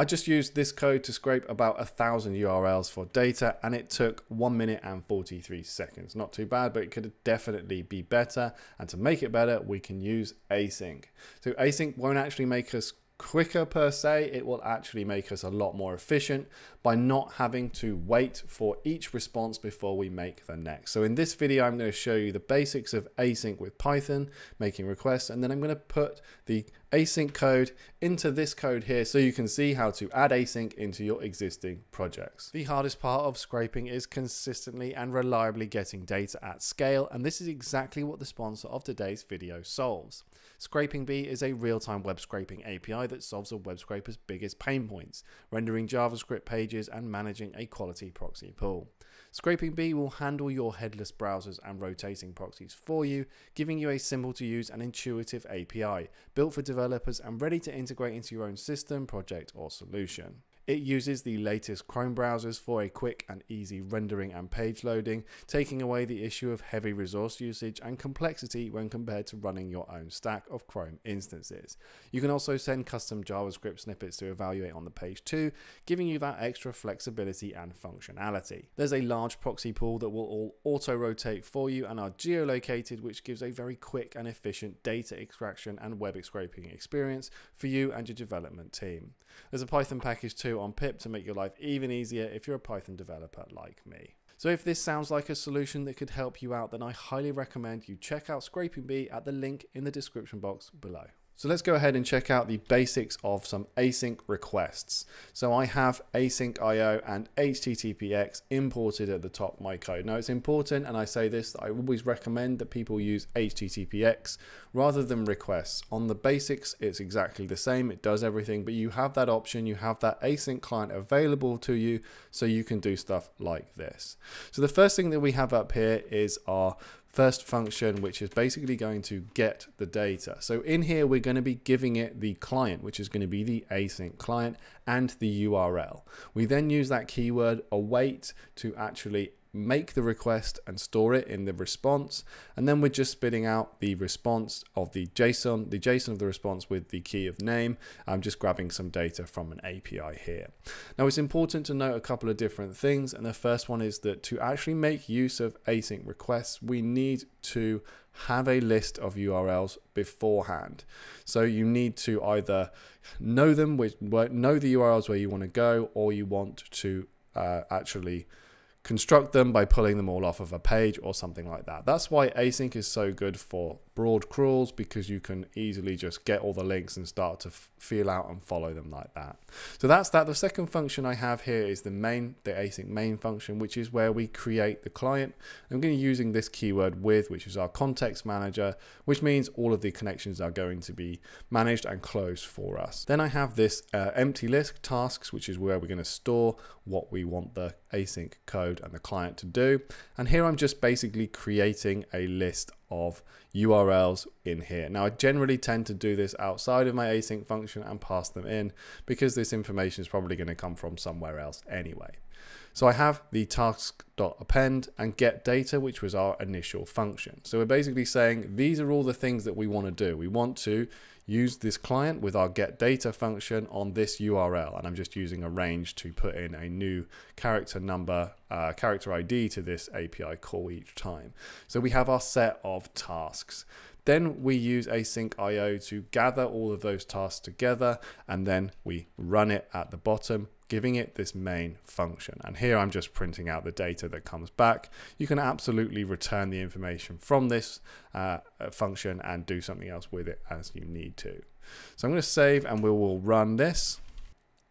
I just used this code to scrape about a thousand URLs for data and it took one minute and 43 seconds. Not too bad, but it could definitely be better. And to make it better, we can use async. So async won't actually make us quicker per se, it will actually make us a lot more efficient by not having to wait for each response before we make the next. So in this video, I'm going to show you the basics of async with Python, making requests, and then I'm going to put the async code into this code here so you can see how to add async into your existing projects. The hardest part of scraping is consistently and reliably getting data at scale, and this is exactly what the sponsor of today's video solves. Scraping Bee is a real-time web scraping API that solves a web scraper's biggest pain points, rendering JavaScript pages and managing a quality proxy pool. Scraping Bee will handle your headless browsers and rotating proxies for you, giving you a simple to use and intuitive API, built for developers and ready to integrate into your own system, project or solution. It uses the latest Chrome browsers for a quick and easy rendering and page loading, taking away the issue of heavy resource usage and complexity when compared to running your own stack of Chrome instances. You can also send custom JavaScript snippets to evaluate on the page too, giving you that extra flexibility and functionality. There's a large proxy pool that will all auto-rotate for you and are geolocated, which gives a very quick and efficient data extraction and web scraping experience for you and your development team. There's a Python package too on pip to make your life even easier if you're a Python developer like me. So if this sounds like a solution that could help you out, then I highly recommend you check out Scraping Bee at the link in the description box below. So let's go ahead and check out the basics of some async requests. So I have async IO and HTTPX imported at the top of my code. Now it's important, and I say this, I always recommend that people use HTTPX rather than requests. On the basics, it's exactly the same. It does everything, but you have that option. You have that async client available to you so you can do stuff like this. So the first thing that we have up here is our first function, which is basically going to get the data. So in here, we're going to be giving it the client, which is going to be the async client and the URL. We then use that keyword await to actually make the request and store it in the response. And then we're just spitting out the response of the JSON the JSON of the response with the key of name. I'm just grabbing some data from an API here. Now it's important to note a couple of different things. And the first one is that to actually make use of async requests we need to have a list of URLs beforehand. So you need to either know them, know the URLs where you want to go, or you want to uh, actually construct them by pulling them all off of a page or something like that. That's why async is so good for broad crawls because you can easily just get all the links and start to feel out and follow them like that. So that's that. The second function I have here is the main, the async main function, which is where we create the client. I'm going to be using this keyword with, which is our context manager, which means all of the connections are going to be managed and closed for us. Then I have this uh, empty list tasks, which is where we're going to store what we want the async code and the client to do. And here I'm just basically creating a list of URLs in here. Now I generally tend to do this outside of my async function and pass them in because this information is probably going to come from somewhere else anyway. So I have the task.append and get data, which was our initial function. So we're basically saying these are all the things that we want to do. We want to use this client with our get data function on this URL. And I'm just using a range to put in a new character number, uh, character ID to this API call each time. So we have our set of tasks. Then we use async IO to gather all of those tasks together and then we run it at the bottom giving it this main function. And here I'm just printing out the data that comes back. You can absolutely return the information from this uh, function and do something else with it as you need to. So I'm going to save and we will run this.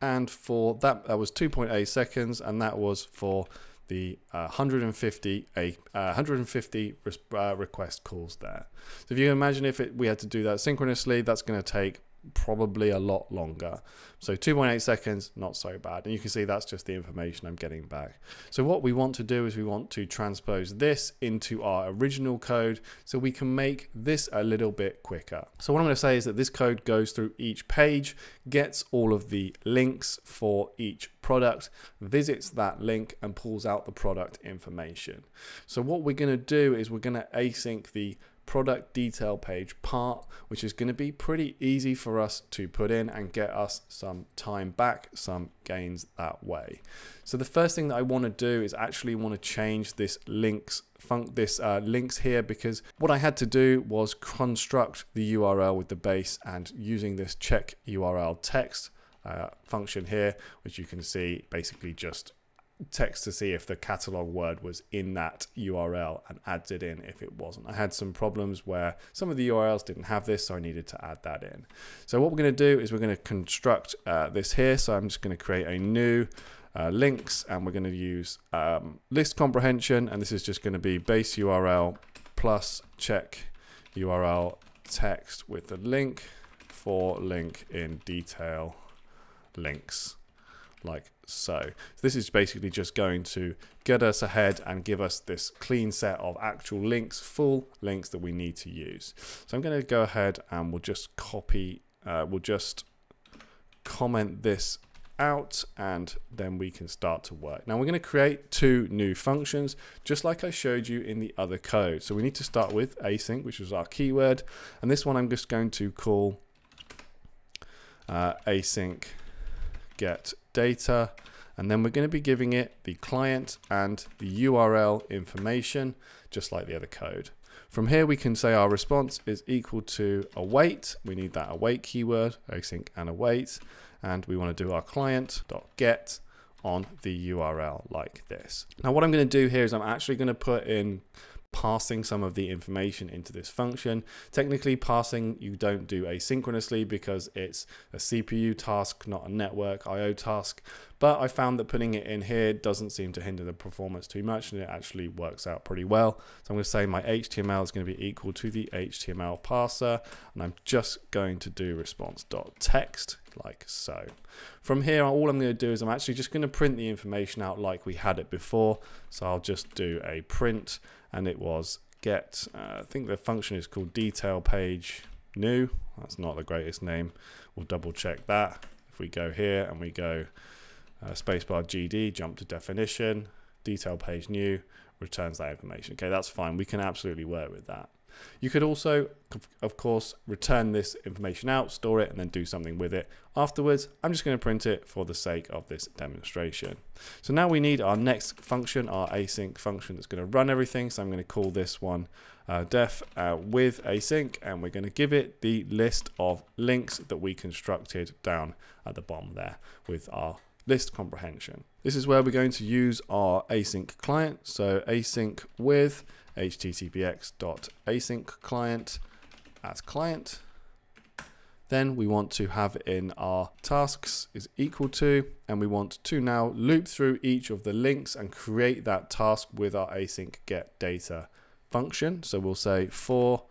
And for that, that was 2.8 seconds and that was for the uh, 150 a uh, 150 uh, request calls there. So if you imagine if it, we had to do that synchronously, that's going to take probably a lot longer. So 2.8 seconds, not so bad. And you can see that's just the information I'm getting back. So what we want to do is we want to transpose this into our original code so we can make this a little bit quicker. So what I'm going to say is that this code goes through each page, gets all of the links for each product, visits that link and pulls out the product information. So what we're going to do is we're going to async the product detail page part, which is going to be pretty easy for us to put in and get us some time back, some gains that way. So the first thing that I want to do is actually want to change this links funk this uh, links here because what I had to do was construct the URL with the base and using this check URL text uh, function here, which you can see basically just text to see if the catalog word was in that URL and adds it in if it wasn't. I had some problems where some of the URLs didn't have this, so I needed to add that in. So what we're going to do is we're going to construct uh, this here. So I'm just going to create a new uh, links and we're going to use um, list comprehension and this is just going to be base URL plus check URL text with the link for link in detail links like so. so. This is basically just going to get us ahead and give us this clean set of actual links, full links that we need to use. So I'm going to go ahead and we'll just copy, uh, we'll just comment this out and then we can start to work. Now we're going to create two new functions just like I showed you in the other code. So we need to start with async which is our keyword and this one I'm just going to call uh, async get data and then we're going to be giving it the client and the URL information just like the other code. From here we can say our response is equal to await. We need that await keyword, async and await. And we want to do our client dot get on the URL like this. Now what I'm going to do here is I'm actually going to put in parsing some of the information into this function. Technically parsing you don't do asynchronously because it's a CPU task, not a network IO task. But I found that putting it in here doesn't seem to hinder the performance too much and it actually works out pretty well. So I'm going to say my HTML is going to be equal to the HTML parser and I'm just going to do response.text like so. From here, all I'm going to do is I'm actually just going to print the information out like we had it before. So I'll just do a print and it was get, uh, I think the function is called detail page new. That's not the greatest name. We'll double check that. If we go here and we go uh, spacebar GD, jump to definition, detail page new, returns that information. Okay, that's fine. We can absolutely work with that. You could also, of course, return this information out, store it, and then do something with it afterwards. I'm just going to print it for the sake of this demonstration. So now we need our next function, our async function that's going to run everything. So I'm going to call this one uh, def uh, with async, and we're going to give it the list of links that we constructed down at the bottom there with our list comprehension. This is where we're going to use our async client. So async with httpx.async client as client. Then we want to have in our tasks is equal to, and we want to now loop through each of the links and create that task with our async get data function. So we'll say for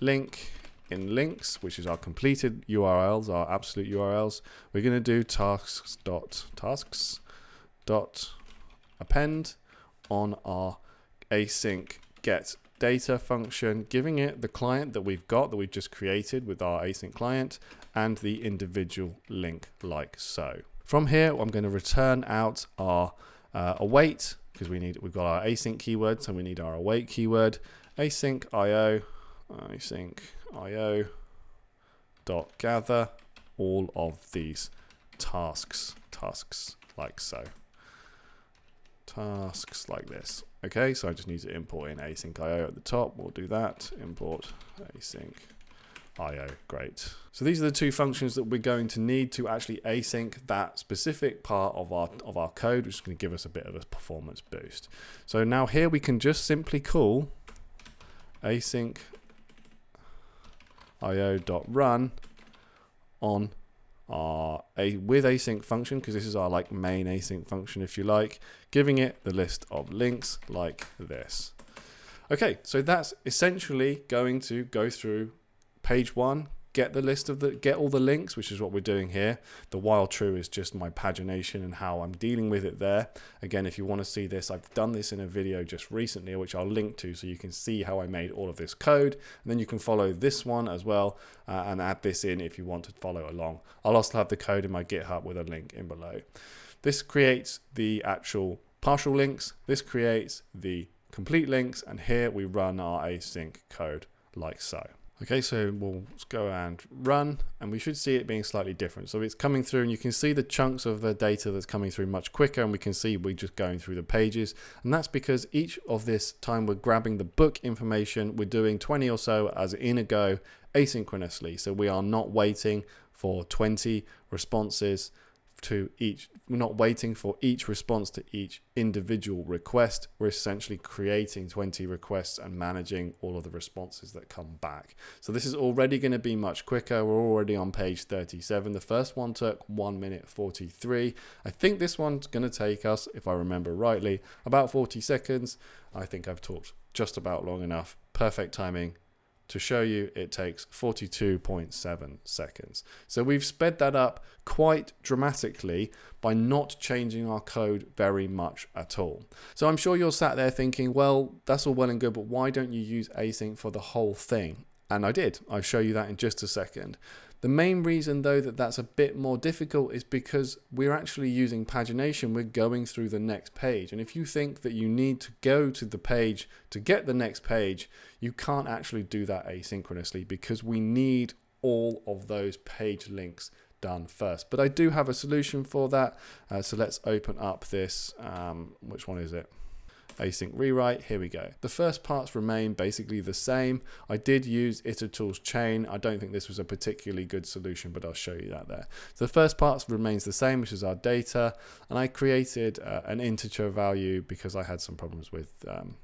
link in links, which is our completed URLs, our absolute URLs, we're going to do tasks dot tasks dot append on our async get data function, giving it the client that we've got that we've just created with our async client and the individual link like so. From here, I'm going to return out our uh, await because we need we've got our async keyword, so we need our await keyword, async io, async io dot gather all of these tasks, tasks like so tasks like this. Okay, so I just need to import in async IO at the top. We'll do that. Import async IO. Great. So these are the two functions that we're going to need to actually async that specific part of our of our code, which is going to give us a bit of a performance boost. So now here we can just simply call async io.run on our a with async function because this is our like main async function if you like giving it the list of links like this. Okay so that's essentially going to go through page one get the list of the get all the links which is what we're doing here. The while true is just my pagination and how I'm dealing with it there. Again if you want to see this I've done this in a video just recently which I'll link to so you can see how I made all of this code. And then you can follow this one as well uh, and add this in if you want to follow along. I'll also have the code in my github with a link in below. This creates the actual partial links this creates the complete links and here we run our async code like so. Okay, so we'll go and run and we should see it being slightly different. So it's coming through and you can see the chunks of the data that's coming through much quicker and we can see we're just going through the pages. And that's because each of this time we're grabbing the book information, we're doing 20 or so as in a go asynchronously. So we are not waiting for 20 responses to each we're not waiting for each response to each individual request. We're essentially creating 20 requests and managing all of the responses that come back. So this is already going to be much quicker. We're already on page 37 the first one took 1 minute 43 i think this one's going to take us if i remember rightly about 40 seconds. I think i've talked just about long enough. Perfect timing to show you it takes 42.7 seconds. So we've sped that up quite dramatically by not changing our code very much at all. So I'm sure you're sat there thinking, well, that's all well and good, but why don't you use async for the whole thing? And I did. I'll show you that in just a second. The main reason though that that's a bit more difficult is because we're actually using pagination, we're going through the next page. And if you think that you need to go to the page to get the next page, you can't actually do that asynchronously because we need all of those page links done first. But I do have a solution for that. Uh, so let's open up this, um, which one is it? Async rewrite. Here we go. The first parts remain basically the same. I did use itertools chain. I don't think this was a particularly good solution, but I'll show you that there. So the first part remains the same, which is our data. And I created uh, an integer value because I had some problems with um,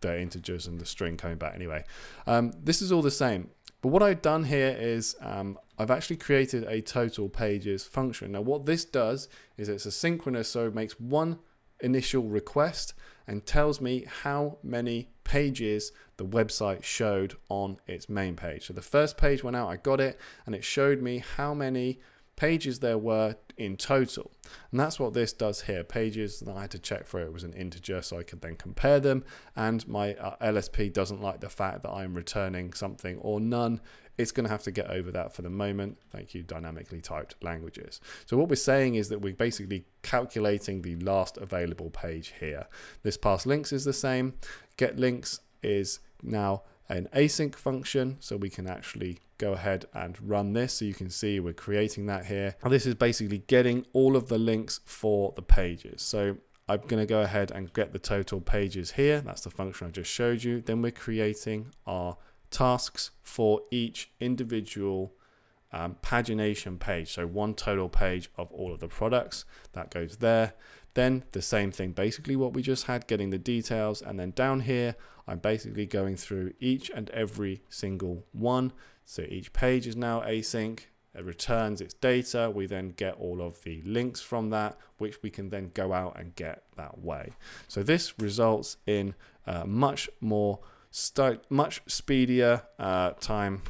the integers and the string coming back anyway. Um, this is all the same. But what I've done here is um, I've actually created a total pages function. Now what this does is it's asynchronous, so it makes one initial request and tells me how many pages the website showed on its main page. So the first page went out, I got it, and it showed me how many pages there were in total. And that's what this does here. Pages that I had to check for it was an integer so I could then compare them. And my uh, LSP doesn't like the fact that I'm returning something or none. It's going to have to get over that for the moment. Thank you, dynamically typed languages. So what we're saying is that we're basically calculating the last available page here. This parse links is the same. Get links is now an async function so we can actually go ahead and run this so you can see we're creating that here and this is basically getting all of the links for the pages so I'm going to go ahead and get the total pages here that's the function I just showed you then we're creating our tasks for each individual um, pagination page so one total page of all of the products that goes there then the same thing, basically what we just had, getting the details. And then down here, I'm basically going through each and every single one. So each page is now async. It returns its data. We then get all of the links from that, which we can then go out and get that way. So this results in a much more, much speedier uh, time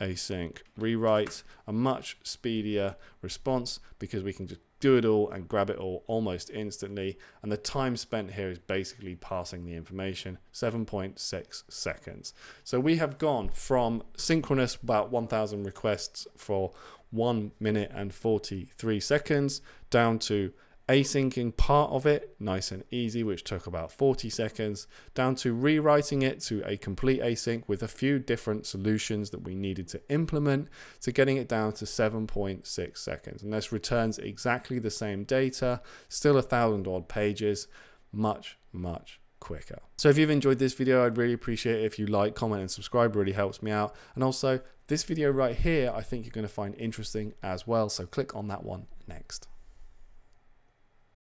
async rewrite, a much speedier response because we can just do it all and grab it all almost instantly. And the time spent here is basically parsing the information 7.6 seconds. So we have gone from synchronous about 1000 requests for 1 minute and 43 seconds down to asyncing part of it nice and easy which took about 40 seconds down to rewriting it to a complete async with a few different solutions that we needed to implement to getting it down to 7.6 seconds. And this returns exactly the same data still a thousand odd pages much much quicker. So if you've enjoyed this video I'd really appreciate it if you like comment and subscribe. It really helps me out. And also this video right here I think you're going to find interesting as well. So click on that one now